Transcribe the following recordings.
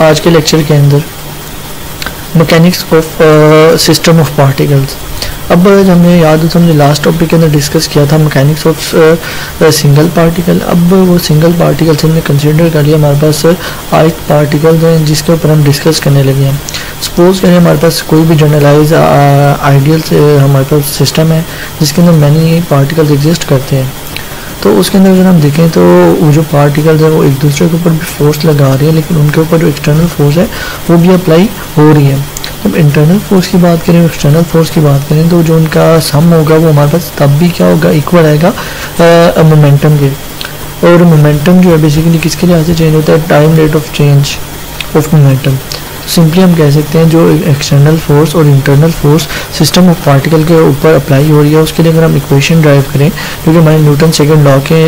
आज के लेक्चर के अंदर mechanics of system of particles अब हमने याद हो तो हमने लास्ट टॉपिक के अंदर डिस्कस किया था मैकेनिक्स ऑफ़ सिंगल पार्टिकल अब वो सिंगल पार्टिकल से हमने कंसिडर कर लिया, हमारे पास आठ पार्टिकल्स हैं, जिसके ऊपर हम डिस्कस करने लगे हैं. सपोज़ करें हमारे पास कोई भी जनरलाइज आइडियल हमारे पास सिस्टम है, जिसके अंदर मैनी पार्टिकल्स एग्जिस्ट करते हैं. तो उसके अंदर अगर हम देखें तो वो जो पार्टिकल्स है, वो एक दूसरे के ऊपर भी फोर्स लगा रही है, लेकिन उनके ऊपर जो एक्सटर्नल फोर्स है, वो भी अप्लाई हो रही है। जब इंटरनल फोर्स की बात करें एक्सटर्नल फोर्स की बात करें तो जो उनका सम होगा, वो हमारे पास तब भी क्या होगा? इक्वल आएगा मोमेंटम के। और मोमेंटम जो है बेसिकली किसके लिहाज से चेंज होता है? Time rate of change of momentum simply हम कह सकते हैं जो एक्सटर्नल फोर्स और internal force system of particle के ऊपर अप्लाई हो रही है उसके लिए अगर हम इक्वेशन ड्राइव करें क्योंकि हमारे न्यूटन सेकेंड लॉ के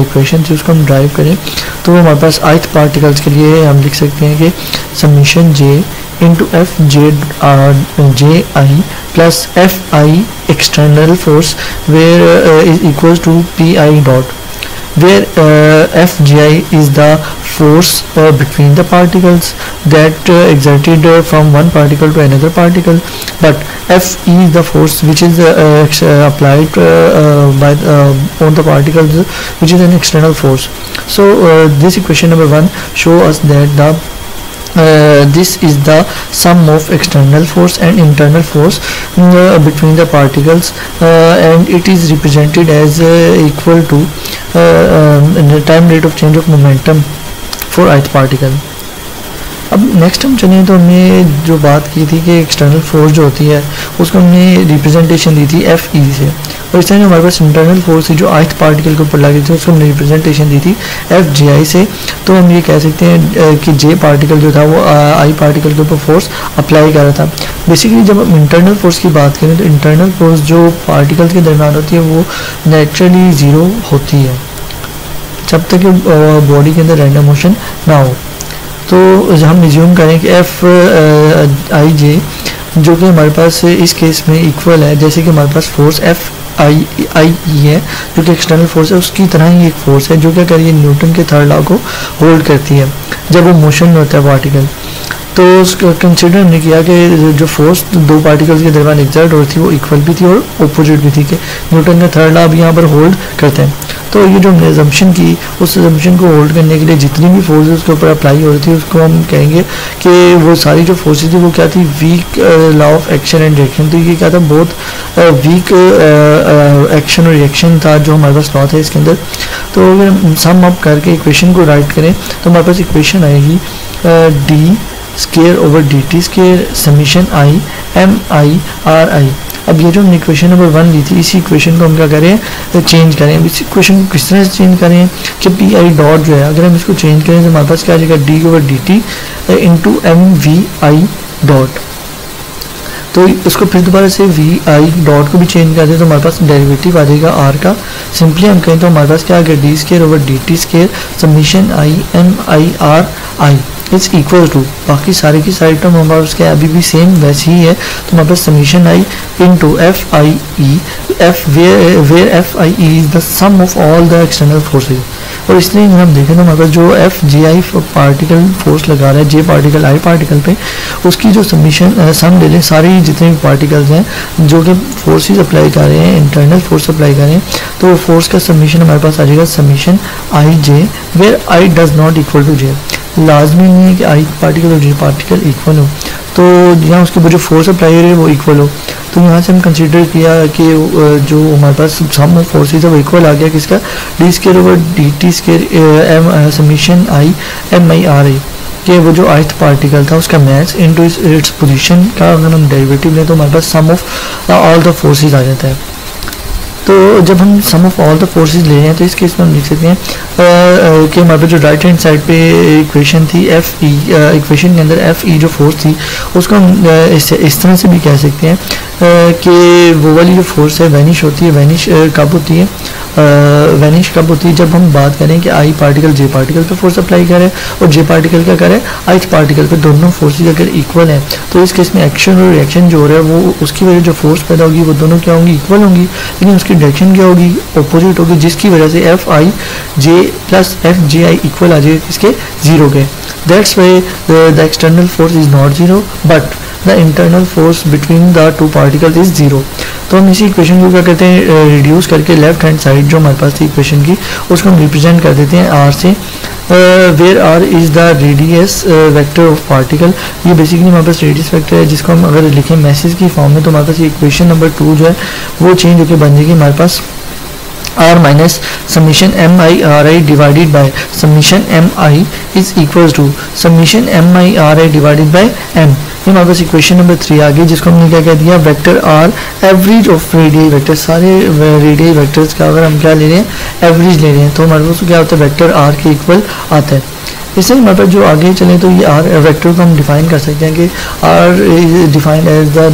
इक्वेशन थी उसको हम ड्राइव करें तो हमारे पास आइथ पार्टिकल्स के लिए हम लिख सकते हैं कि summation J into F J J I plus F I external force where is equal to P I dot where uh, Fgi is the force uh, between the particles that uh, exerted uh, from one particle to another particle. But F is the force which is applied by on the particles which is an external force. So this equation number one show us that the uh, this is the sum of external force and internal force uh, between the particles uh, and it is represented as equal to um, the time rate of change of momentum for ith particle अब next हम चलें तो हमने जो बात की थी कि एक्सटर्नल फोर्स जो होती है, उसको हमने रिप्रेजेंटेशन दी थी एफ़ ई से। और इस तरह हमारे पास इंटरनल फोर्स थी जो आइथ पार्टिकल के ऊपर लगी थी, उसको हमने रिप्रेजेंटेशन दी थी एफ़ जे आई से। तो हम ये कह सकते हैं कि जे पार्टिकल जो था वो आई पार्टिकल के ऊपर फोर्स अप्लाई कर रहा था। बेसिकली जब हम इंटरनल फोर्स की बात करें तो इंटरनल फोर्स जो पार्टिकल्स के दरमियान होती है, वो नेचुरली ज़ीरो होती है। जब तक बॉडी के अंदर रैंडम मोशन ना हो। तो हम रिज्यूम करें कि एफ़ आई जे जो कि हमारे पास इस केस में इक्वल है, जैसे कि हमारे पास फोर्स एफ़ आई आई ई है, जो कि एक्सटर्नल फोर्स है, उसकी तरह ही एक फोर्स है, जो क्या करिए न्यूटन के थर्ड लॉ को होल्ड करती है, जब वो मोशन में होता है पार्टिकल तो कंसिडर हमने किया कि जो फोर्स दो पार्टिकल्स के दरमियान एग्जर्ट हो रही थी, वो इक्वल भी थी और अपोजिट भी थी कि न्यूटन का थर्ड लॉ अब यहाँ पर होल्ड करते हैं। तो ये जो हमने एजम्पन की, उस एजम्पन को होल्ड करने के लिए जितनी भी फोर्स उसके ऊपर अप्लाई हो रही थी, उसको हम कहेंगे कि वो सारी जो फोर्सेज थी, वो क्या थी? Weak law of action and reaction तो ये क्या था? बहुत वीक एक्शन और रिएक्शन था जो हमारे पास लॉ था इसके अंदर। तो अगर हम सम अप करके इक्वेशन को राइट करें तो हमारे पास इक्वेशन आएगी D square over D T square summation I M I R I अब ये जो हमने इक्वेशन नंबर वन ली थी, इसी इक्वेशन को हम क्या करें? तो चेंज करें। अब इस इक्वेशन को किस तरह से चेंज करें? कि पी आई डॉट जो है, अगर हम इसको चेंज करें तो हमारे पास क्या आ जाएगा? D over D T into M V I dot तो उसको फिर दोबारा से वी आई डॉट को भी चेंज कर दें तो हमारे पास डेरिवेटिव आ जाएगा आर का। सिंपली हम कहें तो हमारे पास क्या आ गया? D square over D T square summation I M I R I it's equal to बाकी सारे की सारी टर्म हमारे उसके अभी भी सेम वैसे ही है। तो हमारे पास summation I into F I E F where F I E is the sum of all the external forces और इसलिए हम देखें तो हमारे पास जो F J I particle force लगा रहा है जे पार्टिकल आई पार्टिकल पे, उसकी जो सबमिशन सम ले लें, सारे जितने भी पार्टिकल्स हैं, जो कि फोर्सेज अप्लाई कर रहे हैं इंटरनल फोर्स अप्लाई कर रहे हैं तो फोर्स का सबमिशन हमारे पास आ जाएगा summation I J where I does not equal to J लाजमी नहीं है कि आई पार्टिकल और जे पार्टिकल इक्वल हो। तो यहाँ उसके जो फोर्स अप्लाई हो है वो इक्वल हो। तो यहाँ से हम कंसिडर किया कि जो हमारे पास सम फोर्सेज है वो इक्वल आ गया किसका? D square over D T square M summation I M I R I कि वो जो आइथ पार्टिकल था उसका मैच इनटू इट्स पोजीशन का अगर हम डेरिवेटिव लें तो हमारे पास sum of all the forces आ जाता है। तो जब हम sum of all the forces ले रहे हैं तो इस केस में हम लिख सकते हैं कि हमारे पे जो राइट हैंड साइड पे इक्वेशन थी एफ़ ई इक्वेशन के अंदर एफ़ ई e जो फोर्स थी, उसको हम इस तरह से भी कह सकते हैं कि वो वाली जो फोर्स है वैनिश होती है वैनिश कब होती है? वैनिश कब होती है जब हम बात करें कि आई पार्टिकल जे पार्टिकल पे फोर्स अप्लाई करें और जे पार्टिकल का करें? आई पार्टिकल पे दोनों फोर्सेज अगर इक्वल हैं तो इस केस में एक्शन और रिएक्शन जो हो रहा है, वो उसकी वजह जो फोर्स पैदा होगी, वो दोनों क्या होंगी? इक्वल होंगी। लेकिन उसकी डायरेक्शन क्या होगी? अपोजिट होगी, जिसकी वजह से F I J plus F J I equal आ जाएगा इसके ज़ीरो के। That's why the external force is not zero zero but internal force between the two particle is zero तो हम इसी इक्वेशन को क्या कहते हैं रिड्यूस करके लेफ़्ट हैंड साइड जो हमारे पास थी इक्वेशन की, उसको हम रिप्रेजेंट कर देते हैं आर से। Where R is the radius vector of particle ये बेसिकली हमारे पास रेडियस वेक्टर है, जिसको हम अगर लिखें मैसेज की फॉर्म में तो हमारे पास ये इक्वेशन नंबर टू जो है, वो चेंज होकर बन जाएगी हमारे पास। R I divided by summation M I is equal to summation M I R I divided by M ये हमारे पास इक्वेशन नंबर थ्री आ गई जिसको हमने क्या कह दिया? Vector R average of radial vector सारे रेडियल वेक्टर्स का अगर हम क्या ले रहे हैं? एवरेज ले रहे हैं। तो हमारे पास क्या होता है? वेक्टर आर के इक्वल आता है। इससे मतलब जो आगे चलें तो ये आर वेक्टर को हम डिफाइन कर सकते हैं कि R is defined as the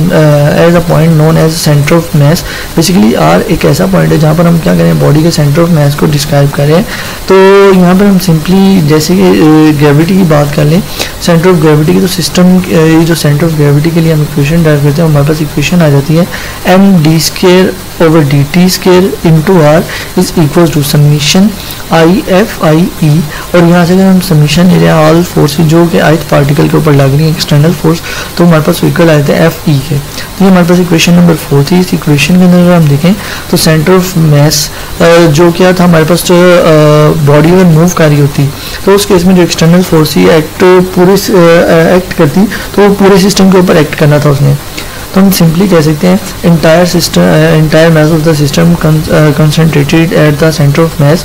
as a point known as centre of mass basically R एक ऐसा पॉइंट है जहाँ पर हम क्या करें बॉडी के सेंटर ऑफ़ मैस को डिस्क्राइब करें। तो यहाँ पर हम सिंपली जैसे कि ग्रेविटी की बात कर लें सेंटर ऑफ़ ग्रेविटी की तो सिस्टम जो सेंटर ऑफ़ ग्रेविटी के लिए हम इक्वेशन ड्राइव करते हैं, हमारे पास इक्वेशन आ जाती है M D square over dt square into r is equals to summation i, f, i e. और यहाँ से अगर हम समीशन ले रहे हैं ऑल फोर्स जो कि आयत पार्टिकल के ऊपर लग रही है एक्सटर्नल फोर्स तो हमारे पास इक्वल आए थे एफ़ ई के। तो ये हमारे पास इक्वेशन नंबर फोर थी। इस इक्वेशन के अंदर हम देखें तो सेंटर ऑफ़ मैस जो क्या था, हमारे पास बॉडी अगर मूव कर रही होती। तो उस केस में जो एक्सटर्नल फोर्स ही एक्ट पूरे एक्ट करती तो पूरे सिस्टम के ऊपर एक्ट करना था उसने। तो हम सिंपली कह सकते हैं entire system entire mass of the system concentrated at the centre of mass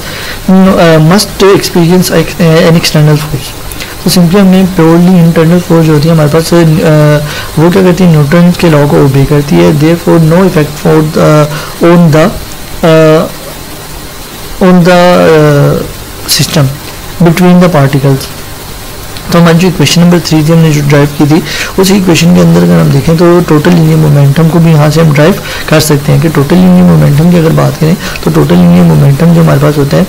must experience an external force तो सिंपली हमने प्योरली इंटरनल फोर्स जो होती है हमारे पास uh, वो क्या करती है न्यूटन के लॉ को ओबे करती है therefore no effect for on the on the system between the particles तो हमारी जो इक्वेशन नंबर थ्री थी हमने जो ड्राइव की थी, उसी इक्वेशन के अंदर अगर हम देखें तो टोटल लीनियर मोमेंटम को भी यहाँ से हम ड्राइव कर सकते हैं कि टोटल लीनियर मोमेंटम की अगर बात करें तो टोटल लीनियर मोमेंटम जो हमारे पास होता है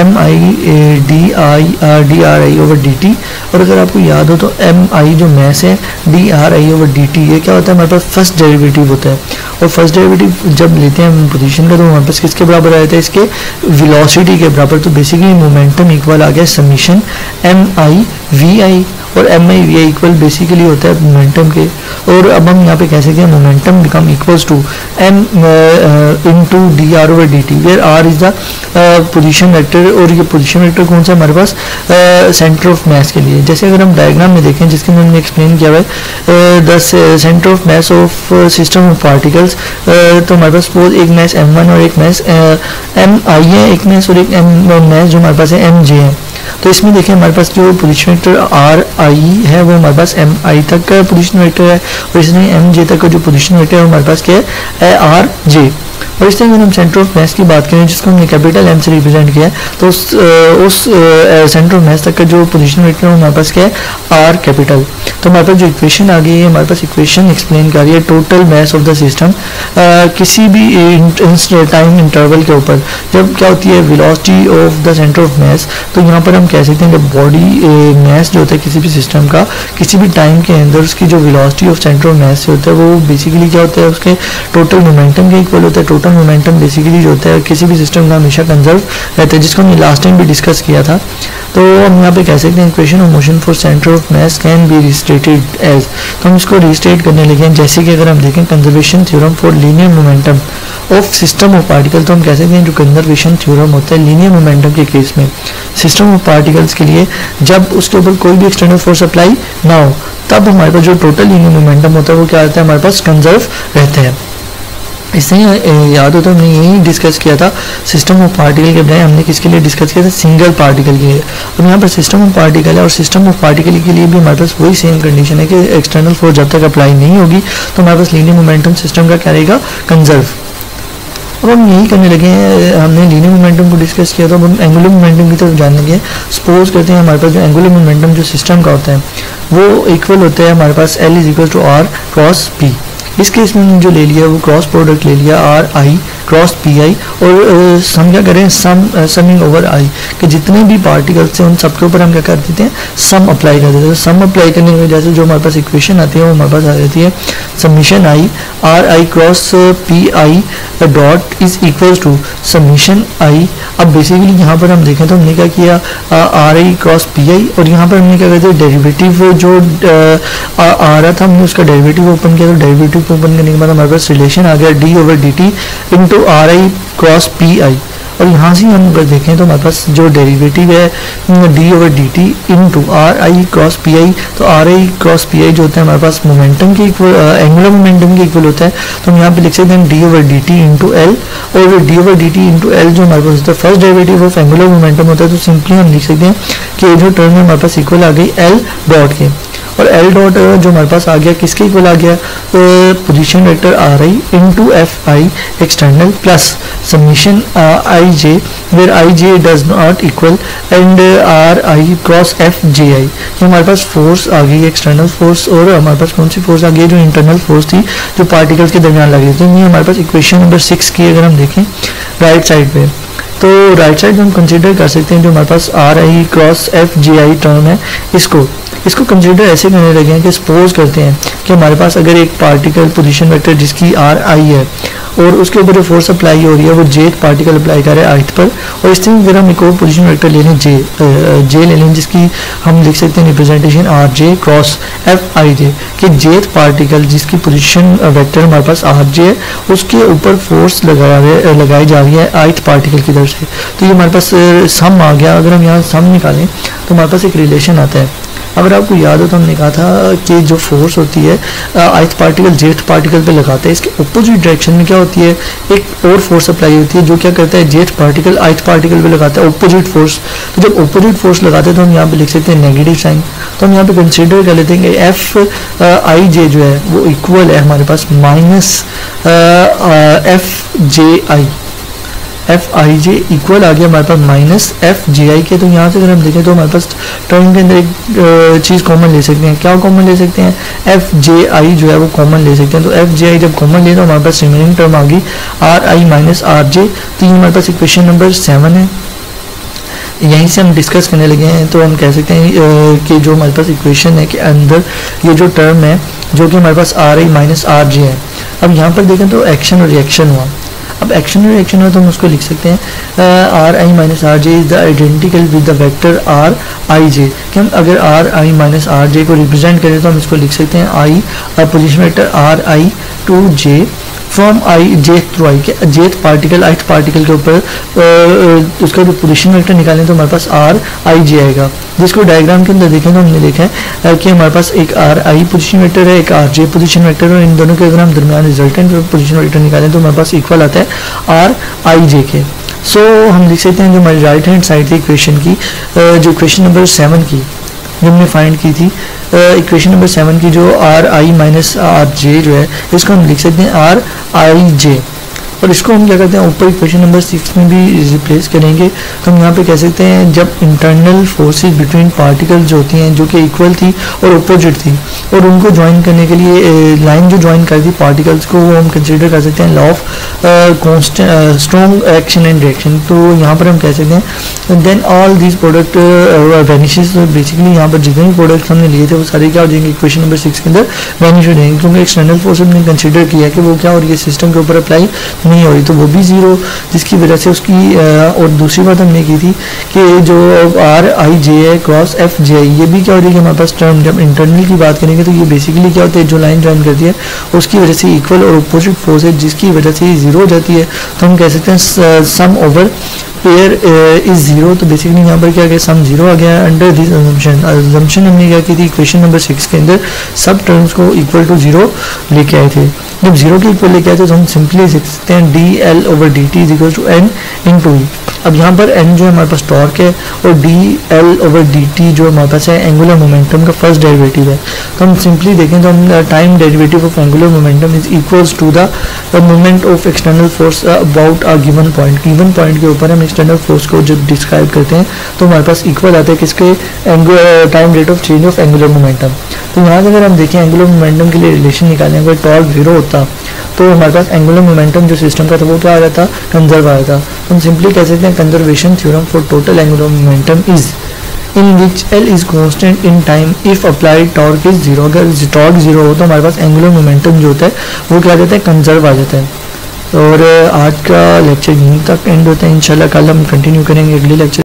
M I D I D R I over D T और अगर आपको याद हो तो एम आई जो मैस है D R I over D T ये क्या होता है? हमारे पास फ़र्स्ट डेरिवेटिव होता है। और फ़र्स्ट डेरिवेटिव जब लेते हैं हम पोजीशन का तो हमारे पास किसके बराबर आ जाता है इसके वेलोसिटी के बराबर। तो बेसिकली मोमेंटम इक्वल आ गया summation M I V I और M I V I equal basically होता है मोमेंटम के। और अब हम यहाँ पे कह सकते हैं momentum become equals to M into D R over D T where R is the position vector और ये पोजिशन वेक्टर कौन सा हमारे पास सेंटर ऑफ़ मैस के लिए। जैसे अगर हम डायग्राम में देखें, जिसके अंदर हमने एक्सप्लेन किया हुआ है the centre of mass of system of particles तो हमारे पास सपोज़ एक मैस एम वन और एक मैस एम आई है, एक मैस और एक एम मैस जो हमारे पास है एम जे है। तो इसमें देखिए हमारे पास जो पोजिशन वेक्टर आर आई है, वो हमारे पास एम आई तक का पोजिशन वेक्टर है और इसमें एम जे तक का जो पोजिशन वेक्टर है हमारे पास क्या है? आर जे और इस तरह अगर हम सेंटर ऑफ़ मैथ की बात करें जिसको हमने कैपिटल एम से रिप्रेजेंट किया है तो उस उस सेंटर ऑफ़ मैथ तक का जो पोजिशन वेक्टर है हमारे पास क्या है? आर कैपिटल तो हमारे पास जो इक्वेशन आ गई है, हमारे पास इक्वेशन एक्सप्लेन कर रही है total mass of the system किसी भी टाइम इंटरवल के ऊपर। जब क्या होती है? Velocity of the centre of mass तो यहाँ पर हम कह सकते हैं, जब बॉडी मैथ जो होता है किसी भी सिस्टम का, किसी भी टाइम के अंदर उसकी जो velocity of centre of mass से होता है, वो बेसिकली क्या होता है? उसके टोटल मोमेंटम के इक्वल होता है टोटल मोमेंटम बेसिकली जो होता है, किसी भी सिस्टम का हमेशा कंजर्व रहता है, जिसको हमने लास्ट टाइम भी डिस्कस किया था। तो हम यहाँ पे कह सकते हैं equation of motion for centre of mass can be restated as तो हम इसको रिस्टेट करने लगे जैसे कि अगर हम देखें conservation theorem for linear momentum of system of particle तो हम कह सकते हैं, जो कंजर्वेशन थ्योरम होता है लीनियर मोमेंटम के केस में। सिस्टम ऑफ़ पार्टिकल्स के लिए, जब उसके ऊपर कोई भी एक्सटर्नल फोर्स अप्लाई ना हो, तब हमारे पास जो टोटल लीनियर मोमेंटम होता है, वो क्या रहता है, हमारे पास कंजर्व रहते हैं। इससे याद हो तो हमने यही डिस्कस किया था सिस्टम ऑफ़ पार्टिकल के बजाय हमने किसके लिए डिस्कस किया था? सिंगल पार्टिकल के लिए। अब यहाँ पर सिस्टम ऑफ़ पार्टिकल है और सिस्टम ऑफ़ पार्टिकल के लिए भी हमारे पास वही सेम कंडीशन है कि एक्सटर्नल फोर्स जब तक अप्लाई नहीं होगी तो हमारे पास लीनियर मोमेंटम सिस्टम का क्या रहेगा? कंजर्व अब हम यही करने लगे हैं, हमने लीनियर मोमेंटम को डिस्कस किया तो अब हम एंगुलर मोमेंटम की तरफ़ जाने लगे सपोज़ करते हैं हमारे पास जो एंगुलर मोमेंटम जो सिस्टम का होता है, वो इक्वल होता है हमारे पास L is equal to R cross P इस केस में जो ले लिया, वो क्रॉस प्रोडक्ट ले लिया R I cross P I और हम क्या करें सम समिंग ओवर आई कि जितने भी पार्टिकल्स हैं उन सबके ऊपर हम क्या कर देते हैं सम अप्लाई कर देते हैं। सम अप्लाई करने की वजह से जो हमारे पास इक्वेशन आती है, वो हमारे पास आ जाती है summation I R I cross P I dot is equal to summation I अब बेसिकली यहाँ पर हम देखें तो हमने क्या किया R I cross P I और यहाँ पर हमने क्या कहते हैं डेरिवेटिव जो आ रहा था, हमने उसका डेरिवेटिव ओपन किया तो डेरिवेटिव ओपन करने के बाद हमारे पास रिलेशन आ गया D over D T into R I cross P I और यहाँ से हम अगर देखें तो हमारे पास जो डेरिवेटिव है D over D T into R I cross P I तो R I cross P I जो होता है हमारे पास मोमेंटम के इक्वल एंगुलर मोमेंटम के इक्वल होता है। तो हम यहाँ पे लिख सकते हैं D over D T into L और D over D T into L जो हमारे पास होता है first derivative of angular momentum होता है तो सिंपली हम लिख सकते हैं कि जो टर्म है हमारे पास इक्वल आ गई एल डॉट के और एल डॉट जो हमारे पास आ गया, किसके इक्वल आ गया? Position vector R I into F I external plus summation I J where I J does not equal and R I cross F J I ये हमारे पास फोर्स आ गई एक्सटर्नल फोर्स और हमारे पास कौन सी फोर्स आ गई? जो इंटरनल फोर्स थी, जो पार्टिकल्स के दरमियान लगी थी। ये हमारे पास इक्वेशन नंबर सिक्स की अगर हम देखें राइट साइड पे। तो राइट साइड हम कंसिडर कर सकते हैं जो हमारे पास R I cross F G I term है, इसको। इसको कंसिडर ऐसे करने लगे हैं कि सपोज़ करते हैं कि हमारे पास अगर एक पार्टिकल पोजीशन वेक्टर जिसकी आर आई है और उसके ऊपर जो फोर्स अप्लाई हो रही है, वो जे पार्टिकल अप्लाई कर रहे हैं आइथ पर। और इस तरह अगर हम एक और पोजीशन वेक्टर ले लें जे जे ले लें, जिसकी हम लिख सकते हैं representation R J cross F I J कि जेथ पार्टिकल जिसकी पोजिशन वैक्टर हमारे पास आर जे है, उसके ऊपर फोर्स लगा लगाई जा रही है आइथ पार्टिकल की तरफ़ से। तो ये हमारे पास सम आ गया। अगर हम यहाँ सम निकालें तो हमारे पास एक रिलेशन आता है। अगर आपको याद हो तो हमने कहा था कि जो फोर्स होती है आइथ पार्टिकल जेथ पार्टिकल पे लगाते हैं, इसके अपोजिट डायरेक्शन में क्या होती है? एक और फोर्स अप्लाई होती है, जो क्या करता है? जेथ पार्टिकल आइथ पार्टिकल पे लगाता है अपोजिट फोर्स तो जब अपोजिट फोर्स लगाते हैं तो हम यहाँ पे लिख सकते हैं नेगेटिव साइन तो हम यहाँ पे कंसिडर कर लेते हैं कि एफ़ आई जे जो है, वो इक्वल है हमारे पास minus F J I F I J equal आ गया हमारे पास माइनस एफ़ जे आई के तो यहाँ से अगर हम देखें तो हमारे पास टर्म के अंदर एक चीज़ कॉमन ले सकते हैं। क्या कॉमन ले सकते हैं? एफ़ जे आई जो है वो कॉमन ले सकते हैं। तो एफ़ जे आई जब कॉमन ले तो हमारे पास रिमेनिंग टर्म आ गई। R I minus R J तो ये हमारे पास इक्वेशन नंबर सेवन है। यहीं से हम डिस्कस करने लगे हैं तो हम कह सकते हैं कि जो हमारे पास इक्वेशन है कि अंदर ये जो टर्म है, जो कि हमारे पास R I minus R J है। अब यहाँ पर देखें तो एक्शन और रिएक्शन हुआ। अब एक्शन रिएक्शन हो तो हम उसको लिख सकते हैं R I minus R J is the identical with the vector R I J कि हम अगर R I minus R J को रिप्रेजेंट करें तो हम इसको लिख सकते हैं I position vector R I to J from I jth through I के जेथ पार्टिकल आइथ पार्टिकल के ऊपर उसका जो पोजिशन वेक्टर निकालें तो हमारे पास आर आई जे आएगा। जिसको डायग्राम के अंदर देखें तो हमने देखा है कि हमारे पास एक आर आई पोजिशन वेक्टर है एक आर जे पोजिशन वेक्टर है और इन दोनों के अगर हम दरमियान रिजल्टेंट पोजिशन वेक्टर निकालें तो हमारे पास इक्वल आता है आर आई जे के। सो so, हम लिख सकते हैं जो हमारी राइट हैंड साइड थी इक्वेशन की जो इक्वेशन नंबर सेवन की जो हमने फाइंड की थी इक्वेशन नंबर सेवन की जो R I minus R J जो है, इसको हम लिख सकते हैं आर आई जे और इसको हम क्या करते हैं, ऊपर क्वेश्चन नंबर सिक्स में भी रिप्लेस करेंगे। तो हम यहाँ पे कह सकते हैं, जब इंटरनल फोर्सेस बिटवीन पार्टिकल जो होती हैं, जो कि इक्वल थी और अपोजिट थी, और उनको ज्वाइन करने के लिए लाइन जो ज्वाइन कर दी पार्टिकल्स को, वो हम कंसिडर कर सकते हैं law of strong action and reaction तो यहाँ पर हम कह सकते हैं then all these product vanishes basically यहाँ पर जितने भी प्रोडक्ट्स हमने लिए थे, वो सारे क्या हो जाएँगे क्वेश्चन नंबर सिक्स के अंदर वेनिश हो जाएँगे। क्योंकि एक्सटर्नल फोर्स हमने कंसिडर किया कि वो क्या रही है सिस्टम के ऊपर अप्लाई नहीं हो रही तो वो भी ज़ीरो जिसकी वजह से उसकी और दूसरी बात हमने की थी कि जो आर आई जे है क्रॉस एफ़ जे ये भी क्या हो रही है हमारे पास टर्म जब इंटरनल की बात करेंगे तो ये बेसिकली क्या होता है, जो लाइन ज्वाइन करती है, उसकी वजह से इक्वल और अपोजिट फोर्स है, जिसकी वजह से ये ज़ीरो हो जाती है। तो हम कह सकते हैं sum over pair is zero तो बेसिकली यहाँ पर क्या गया सम ज़ीरो आ गया अंडर दिस अजम्पन अजम्पन हमने क्या की थी? क्वेश्चन नंबर सिक्स के अंदर सब टर्म्स को इक्वल टू ज़ीरो लेके आए थे। जब ज़ीरो के इक्वल लेके आए थे तो हम सिंपली लिख सकते हैं D L over D T is equal to N into E अब यहाँ पर एन जो हमारे पास टॉर्क है और D L over D T जो हमारे पास है एंगुलर मोमेंटम का फ़र्स्ट डेरिवेटिव है। तो हम सिंपली देखें तो हम time derivative of angular momentum is equals to the moment of external force about a given point given point के ऊपर हम एक्सटर्नल फोर्स को जब डिस्क्राइब करते हैं तो हमारे पास इक्वल आता है किसके? Time rate of change of angular momentum तो यहाँ से अगर हम देखें एंगुलर मोमेंटम के लिए रिलेशन निकालें, अगर टॉर्क ज़ीरो होता तो हमारे पास एंगुलर मोमेंटम जो सिस्टम का था, वो क्या आ जाता? कंजर्व आ जाता। हम सिंपली कह सकते हैं conservation theorem for total angular momentum is in which L is constant in time if applied torque is zero अगर टॉर्क ज़ीरो हो तो हमारे पास एंगुलर मोमेंटम जो होता है, वो क्या जाता है? कंजर्व आ जाता है। और, आज का लेक्चर यहीं तक एंड होता है। इंशाल्लाह कल हम कंटिन्यू करेंगे। अगले लेक्चर